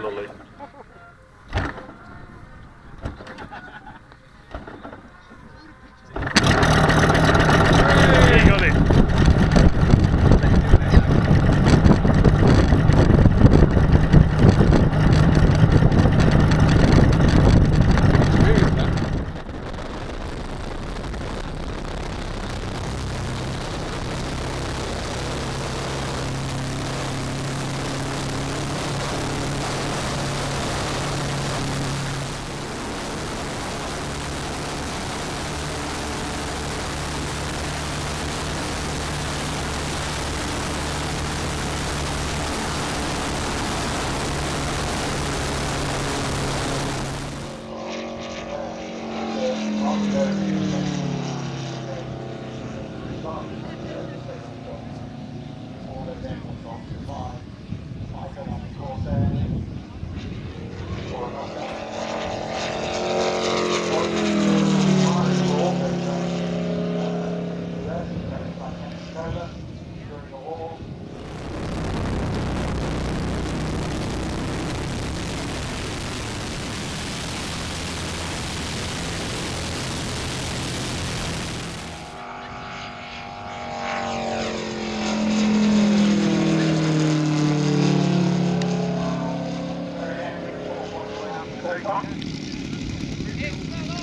sugar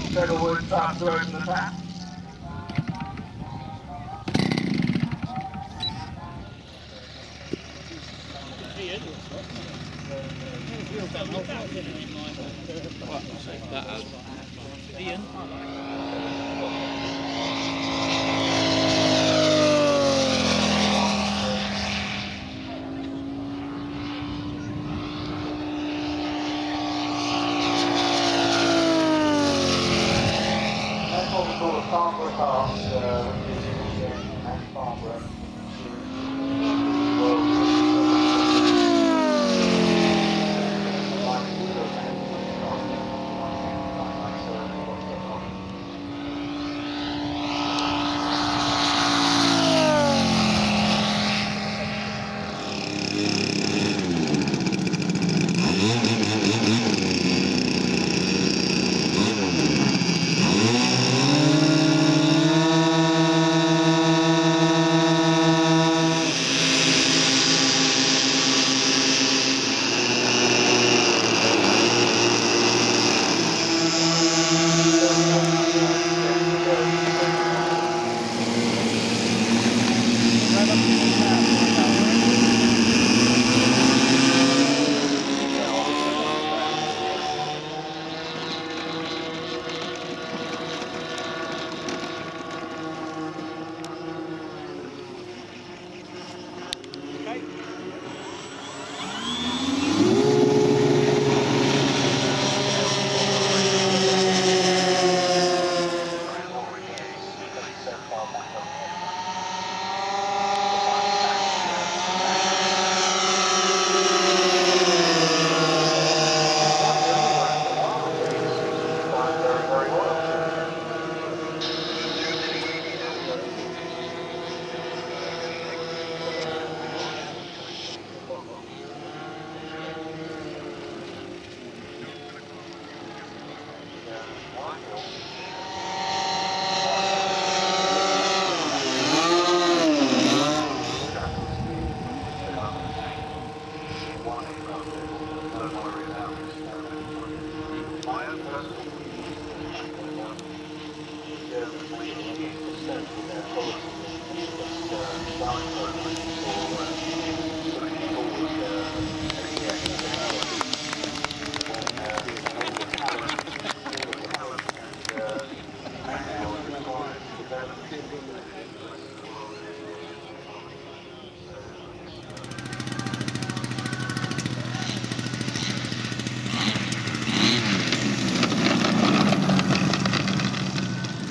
Featherwood starts open the tap. That's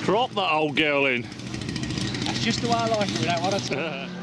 Drop that old girl in. That's just the way I like it without one at all.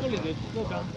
Really good. Well done.